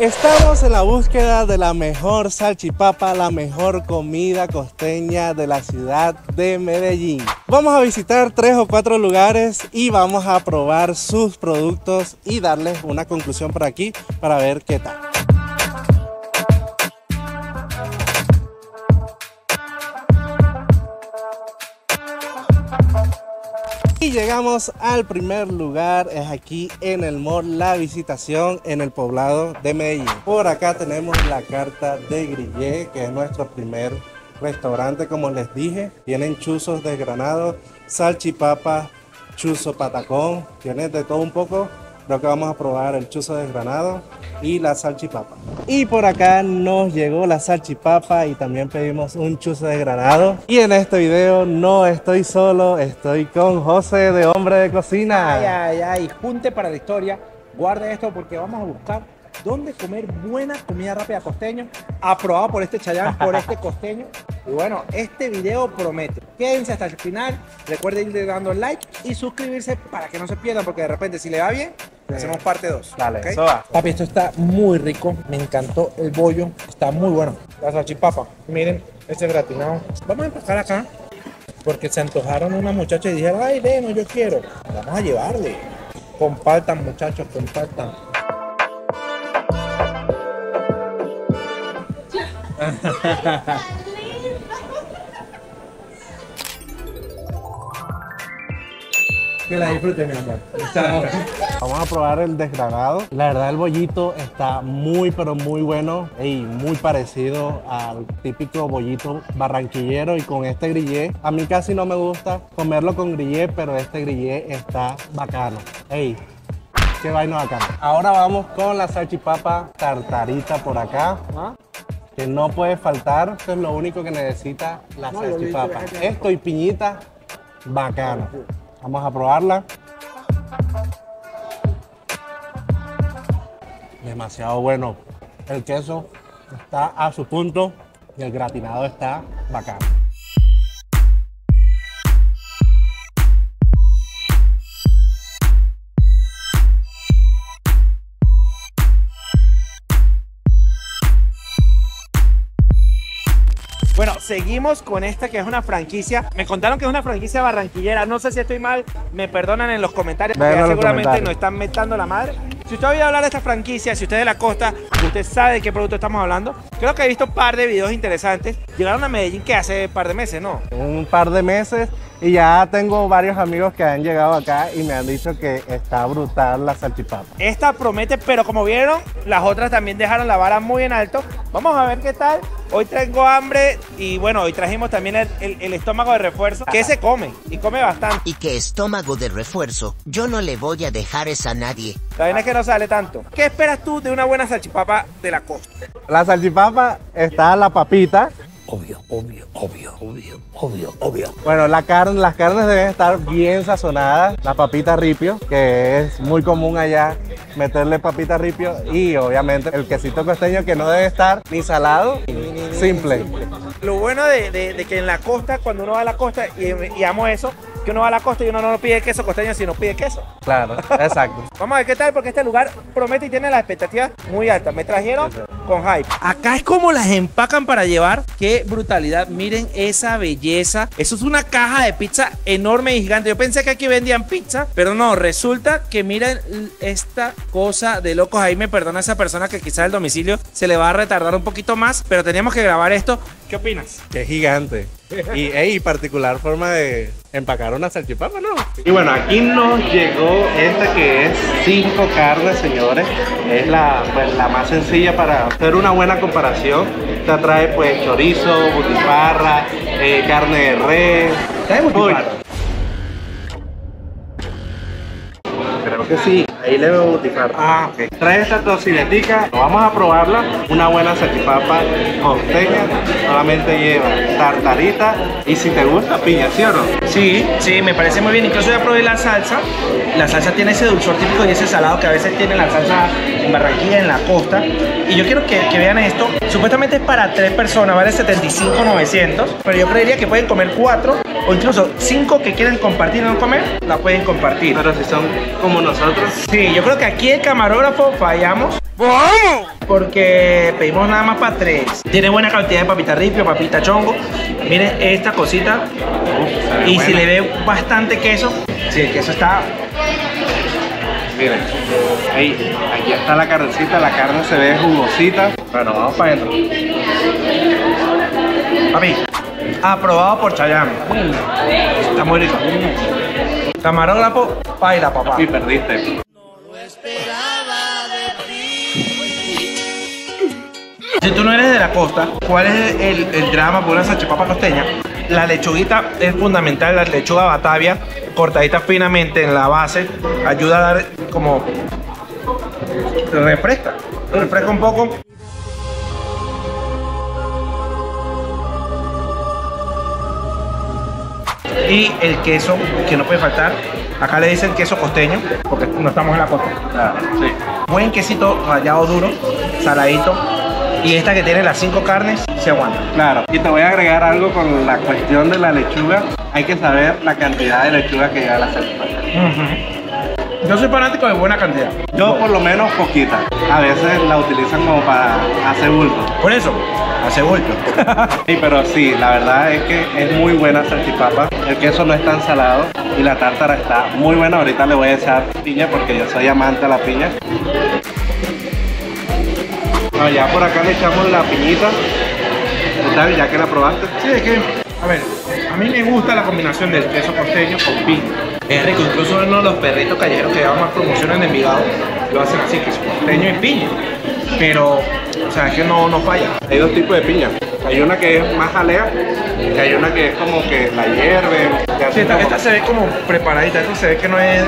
Estamos en la búsqueda de la mejor salchipapa, la mejor comida costeña de la ciudad de Medellín. Vamos a visitar tres o cuatro lugares y vamos a probar sus productos y darles una conclusión por aquí para ver qué tal. Llegamos al primer lugar, es aquí en el mall La Visitación en el poblado de Medellín. Por acá tenemos la carta de Grillé, que es nuestro primer restaurante, como les dije. Tienen chuzos desgranados, salchipapa, chuzo patacón, tienen de todo un poco. Creo que vamos a probar el chuzo desgranado y la salchipapa. Y por acá nos llegó la salchipapa y también pedimos un chuzo de granado. Y en este video no estoy solo, estoy con José de Hombre de Cocina. Ay, ay, ay, junte para la historia. Guarde esto porque vamos a buscar dónde comer buena comida rápida costeño, aprobado por este chayán, por este costeño. Y bueno, este video promete. Quédense hasta el final. Recuerden ir dando like y suscribirse para que no se pierdan, porque de repente si le va bien, hacemos parte 2. Dale, eso va. Papi, esto está muy rico. Me encantó el bollo. Está muy bueno. La salchipapa. Miren, este gratinado. Vamos a empezar acá. Porque se antojaron una muchacha y dijeron, ay, bueno, yo quiero. Vamos a llevarle. Compartan, muchachos, compartan. Que la disfruten, mi amor. Vamos a probar el desgranado. La verdad el bollito está muy pero muy bueno y muy parecido al típico bollito barranquillero y con este grillé. A mí casi no me gusta comerlo con grillé, pero este grillé está bacano. Ey, qué vaina bacano. Ahora vamos con la salchipapa tartarita por acá. Que no puede faltar, esto es lo único que necesita la No, salchipapa. Esto y piñita, bacano. Vamos a probarla. Demasiado bueno. El queso está a su punto y el gratinado está bacano. Bueno, seguimos con esta que es una franquicia. Me contaron que es una franquicia barranquillera. No sé si estoy mal, me perdonan en los comentarios. Porque los seguramente comentarios. nos están metando la madre. Si usted ha oído hablar de esta franquicia, si usted es de la costa, usted sabe de qué producto estamos hablando. Creo que he visto un par de videos interesantes. Llegaron a Medellín que hace un par de meses, ¿no? Un par de meses y ya tengo varios amigos que han llegado acá y me han dicho que está brutal la salchipapa. Esta promete, pero como vieron, las otras también dejaron la vara muy en alto. Vamos a ver qué tal. Hoy tengo hambre y bueno, hoy trajimos también el, el- el estómago de refuerzo, que se come y come bastante. Y que estómago de refuerzo, yo no le voy a dejar esa a nadie. La vaina es que no sale tanto. ¿Qué esperas tú de una buena salchipapa de la costa? La salchipapa está la papita. Obvio, obvio, obvio, obvio, obvio, obvio. Bueno, la carne, las carnes deben estar bien sazonadas. La papita ripio, que es muy común allá meterle papita ripio. Y obviamente el quesito costeño que no debe estar ni salado, simple. Lo bueno de, de- de que en la costa, cuando uno va a la costa, y, y amo eso, que uno va a la costa y uno no pide queso costeño, sino pide queso. Claro, exacto. Vamos a ver qué tal, porque este lugar promete y tiene las expectativas muy altas. Me trajeron con hype. Acá es como las empacan para llevar. Qué brutalidad. Miren esa belleza. Eso es una caja de pizza enorme y gigante. Yo pensé que aquí vendían pizza, pero no. Resulta que miren esta cosa de locos. Ahí me perdona esa persona que quizás el domicilio se le va a retardar un poquito más, pero teníamos que grabar esto. ¿Qué opinas? Qué gigante. Y, particular forma de empacar una salchipapa, ¿no? Y bueno, aquí nos llegó esta que es cinco carnes, señores. Es la, pues, la más sencilla para hacer una buena comparación. Esta trae pues chorizo, butifarra, eh, carne de res. ¿Trae butifarra? Creo que sí, ahí le veo butifarra. Ah, ok. Trae esta tocinetica, vamos a probarla. Una buena salchipapa costeña, solamente lleva tartarita y si te gusta piña, ¿sí o no? Sí, sí, me parece muy bien. Incluso ya probé la salsa. La salsa tiene ese dulzor típico y ese salado que a veces tiene la salsa en Barranquilla, en la costa. Y yo quiero que, que vean esto. Supuestamente es para tres personas, vale 75,900. Pero yo creería que pueden comer cuatro o incluso cinco que quieren compartir y no comer, la pueden compartir. Pero si son como nosotros, Sí, yo creo que aquí el camarógrafo fallamos Porque pedimos nada más para tres. Tiene buena cantidad de papita ripio, papita chongo. Miren esta cosita. y si le ve bastante queso, si el queso está Miren, ahí, aquí está la carnecita, la carne se ve jugosita. Bueno, vamos para adentro. Papi, aprobado por Chayanne. Está muy rico. Camarógrafo, paila, papá. Y perdiste. Si tú no eres de la costa, ¿cuál es el, el drama por una salchipapa costeña? La lechuguita es fundamental, la lechuga batavia, cortadita finamente en la base, ayuda a dar como... refresca, refresca un poco. Y el queso, que no puede faltar, acá le dicen queso costeño, porque no estamos en la costa. Claro, sí. Buen quesito rallado duro, saladito. Y esta que tiene las cinco carnes, se aguanta. Claro. Y te voy a agregar algo con la cuestión de la lechuga. Hay que saber la cantidad de lechuga que lleva la salchipapa. Yo soy fanático de buena cantidad. Yo por lo menos poquita. A veces la utilizan como para hacer bulto. Por eso, hace bulto. Sí, pero sí, la verdad es que es muy buena salchipapa. El queso no es tan salado y la tártara está muy buena. Ahorita le voy a echar piña porque yo soy amante de la piña. No, ya por acá le echamos la piñita. ¿Qué? Ya que la probaste. Sí, es que, a ver, a mí me gusta la combinación del queso costeño con piña. Es rico, incluso uno de los perritos callejeros que llevan más promociones en Envigado lo hacen así, queso costeño y piña. Pero, o sea, es que no, no falla. Hay dos tipos de piña. Hay una que es más jalea y hay una que es como que la hierve. que hace Sí, esta, como- esta se ve como preparadita, esta se ve que no es...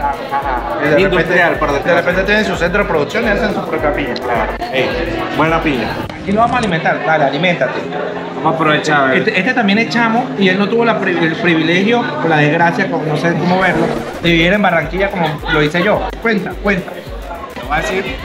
Ajá, de repente- industrial, por De repente tienen su centro de producción y hacen su propia piña. Claro. Ey, buena piña. Aquí lo vamos a alimentar, dale, aliméntate. Vamos a aprovechar. Este, este también es chamo y él no tuvo la pri- el privilegio o la desgracia, como no sé cómo verlo, de vivir en Barranquilla como lo hice yo. Cuenta, cuenta. Te voy a decir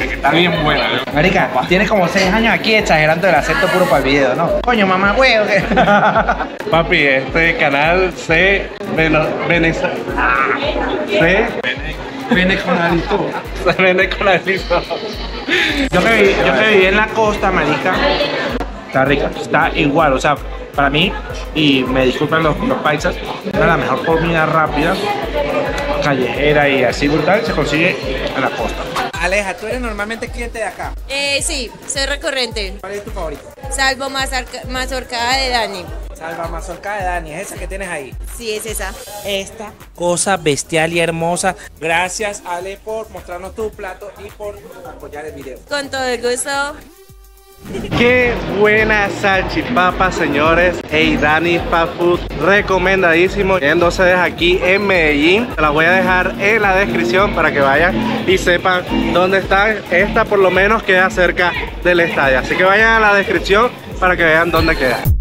está bien buena. Marica, tienes como 6 años aquí exagerando el acento puro para el video, ¿no? Coño, mamá, huevo. Papi, este canal se veneza- se Veneconalizó. se venecolalizó. Yo que, viví, yo que viví en la costa, marica, está rica, está igual, o sea, para mí, y me disculpan los, los paisas, era la mejor comida rápida, callejera y así brutal, se consigue en la costa. Aleja, tú eres normalmente cliente de acá. Eh, sí, soy recurrente. ¿Cuál es tu favorito? Salvo mazorca- mazorcada de Dani. Salva mazorca de Dani, es esa que tienes ahí. Sí, es esa. Esta cosa bestial y hermosa. Gracias, Ale, por mostrarnos tu plato y por apoyar el video. Con todo el gusto. Qué buena salchipapa, señores. Hey, Dani Fast Food, recomendadísimo. Entonces aquí en Medellín, las voy a dejar en la descripción para que vayan y sepan dónde está. Esta por lo menos queda cerca del estadio. Así que vayan a la descripción para que vean dónde queda.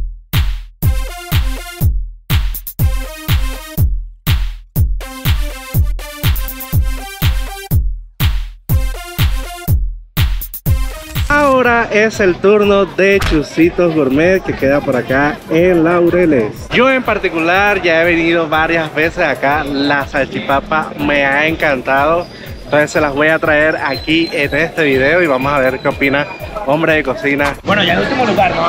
Ahora es el turno de Chusitos Gourmet que queda por acá en Laureles. Yo en particular ya he venido varias veces acá. La salchipapa me ha encantado. Entonces se las voy a traer aquí en este video y vamos a ver qué opina hombre de cocina. Bueno, ya el último lugar, ¿no?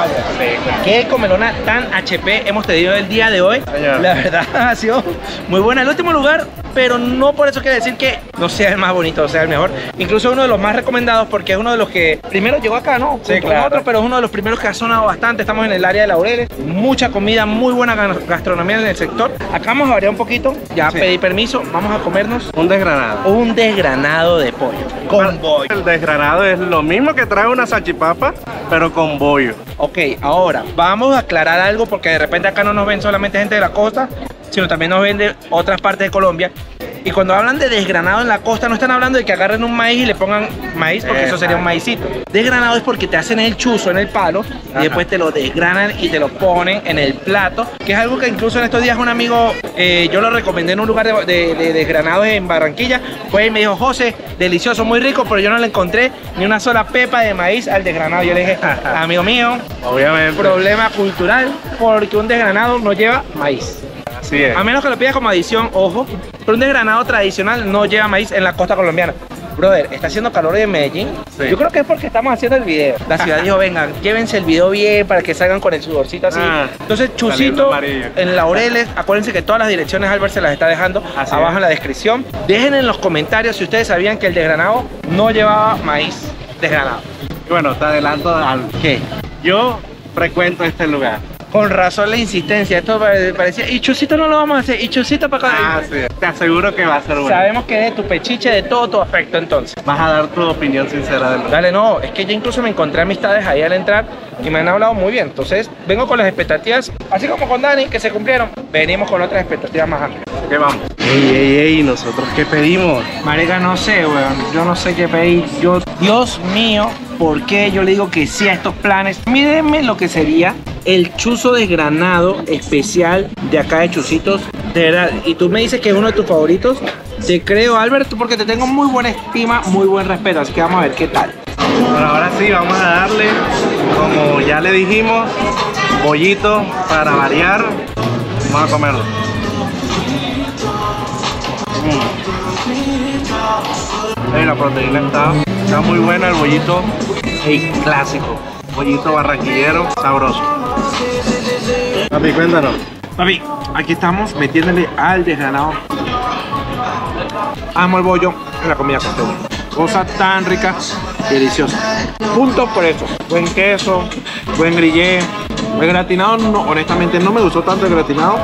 Qué comelona tan HP hemos tenido el día de hoy. Señor. La verdad ha sido muy buena. El último lugar, pero no por eso quiere decir que no sea el más bonito o sea el mejor. Incluso uno de los más recomendados porque es uno de los que primero llegó acá, ¿no? Sí, Junto claro. otro, pero es uno de los primeros que ha sonado bastante. Estamos en el área de Laureles. Mucha comida, muy buena gastronomía en el sector. Acá vamos a variar un poquito. Ya Sí. pedí permiso. Vamos a comernos Un desgranado. un desgranado de pollo. Con bollo. El desgranado es lo mismo que trae una salchipapa, pero con bollo. Ok, ahora vamos a aclarar algo porque de repente acá no nos ven solamente gente de la costa, sino también nos ven de otras partes de Colombia. Y cuando hablan de desgranado en la costa, no están hablando de que agarren un maíz y le pongan maíz, porque eso sería un maicito. Desgranado es porque te hacen el chuzo en el palo Ajá. y después te lo desgranan y te lo ponen en el plato, que es algo que incluso en estos días un amigo, eh, yo lo recomendé en un lugar de, de, de desgranados en Barranquilla, fue y me dijo, José, delicioso, muy rico, pero yo no le encontré ni una sola pepa de maíz al desgranado. Yo le dije, amigo mío, Obviamente. problema cultural porque un desgranado no lleva maíz. Así es. A menos que lo pidas como adición, ojo, pero un desgranado tradicional no lleva maíz en la costa colombiana. Brother, está haciendo calor en Medellín. Sí. Yo creo que es porque estamos haciendo el video. La ciudad dijo, venga, llévense el video bien para que salgan con el sudorcito así. Ah, Entonces, Chusito en Laureles, acuérdense que todas las direcciones Albert se las está dejando Así abajo es. en la descripción. Dejen en los comentarios si ustedes sabían que el desgranado no llevaba maíz desgranado. Y bueno, te adelanto algo. ¿Qué? Yo frecuento este lugar. Con razón la insistencia. Esto pare- parecía. Y Chusito no lo vamos a hacer. Y Chusito para acá. Ah, sí. Te aseguro que va a ser bueno. Sabemos que es de tu pechiche, de todo tu afecto entonces. Vas a dar tu opinión sincera del lugar. Dale, no, es que yo incluso me encontré amistades ahí al entrar y me han hablado muy bien. Entonces, vengo con las expectativas, así como con Dani, que se cumplieron. Venimos con otras expectativas más amplias. ¿Qué vamos? Ey, ey, ey, ¿nosotros qué pedimos? Marica, no sé, weón. Yo no sé qué pedir. Yo, Dios mío, ¿por qué yo le digo que sí a estos planes? Mírenme lo que sería el chuzo desgranado especial de acá de Chusitos. De verdad. Y tú me dices que es uno de tus favoritos. Te creo, Albert, porque te tengo muy buena estima, muy buen respeto. Así que vamos a ver qué tal. Bueno, ahora sí, vamos a darle, como ya le dijimos, bollito para variar. Vamos a comerlo. Mm. Ey, la proteína está, está muy buena, el bollito clásico. Bollito barranquillero, sabroso. Papi, cuéntanos. Papi, aquí estamos metiéndole al desgranado. Amo el bollo en la comida costeña. Cosa tan rica deliciosa. Punto por eso. Buen queso, buen grillé. El gratinado, no, honestamente, no me gustó tanto el gratinado,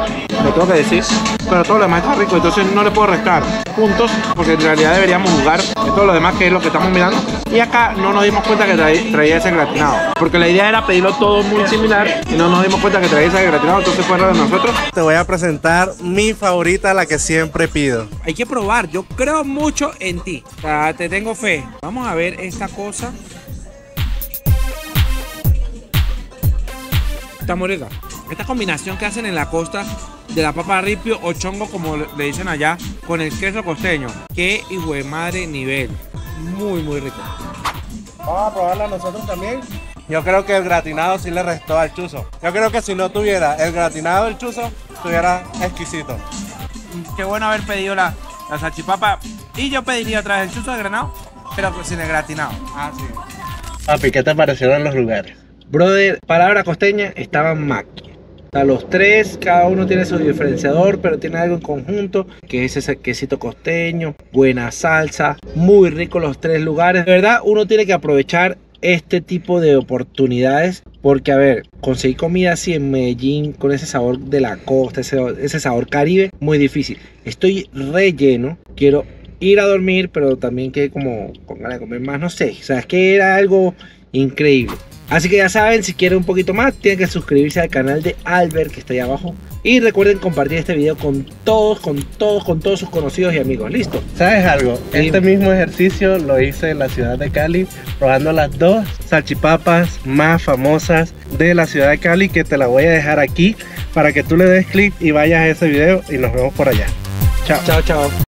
lo tengo que decir. Pero todo lo demás está rico, entonces no le puedo restar puntos, porque en realidad deberíamos jugar todo lo demás que es lo que estamos mirando. Y acá no nos dimos cuenta que traía ese gratinado, porque la idea era pedirlo todo muy similar y no nos dimos cuenta que traía ese gratinado, entonces fue de nosotros. Te voy a presentar mi favorita, la que siempre pido. Hay que probar, yo creo mucho en ti. O sea, te tengo fe. Vamos a ver esta cosa. Está muy rica. Esta combinación que hacen en la costa de la papa ripio o chongo, como le le dicen allá, con el queso costeño. Qué hijo de madre nivel. Muy, muy rico. Vamos a probarla nosotros también. Yo creo que el gratinado sí le restó al chuzo. Yo creo que si no tuviera el gratinado del chuzo, estuviera exquisito. Qué bueno haber pedido la, la salchipapa. Y yo pediría otra vez el chuzo de granado, pero sin el gratinado. Ah, sí. Papi, ¿qué te parecieron los lugares? Brother, palabra costeña, estaban máquinas. Sea, los tres, cada uno tiene su diferenciador, pero tiene algo en conjunto, que es ese quesito costeño, buena salsa, muy rico los tres lugares. De verdad, uno tiene que aprovechar este tipo de oportunidades, porque a ver, conseguir comida así en Medellín, con ese sabor de la costa, ese, ese sabor caribe, muy difícil. Estoy relleno, quiero ir a dormir, pero también que como con ganas de comer más, no sé, o sea, es que era algo increíble. Así que ya saben, si quieren un poquito más, tienen que suscribirse al canal de Albert que está ahí abajo. Y recuerden compartir este video con todos, con todos, con todos sus conocidos y amigos. ¿Listo? ¿Sabes algo? Este mismo ejercicio lo hice en la ciudad de Cali, probando las dos salchipapas más famosas de la ciudad de Cali, que te la voy a dejar aquí para que tú le des clic y vayas a ese video y nos vemos por allá. Chao. Chao, chao.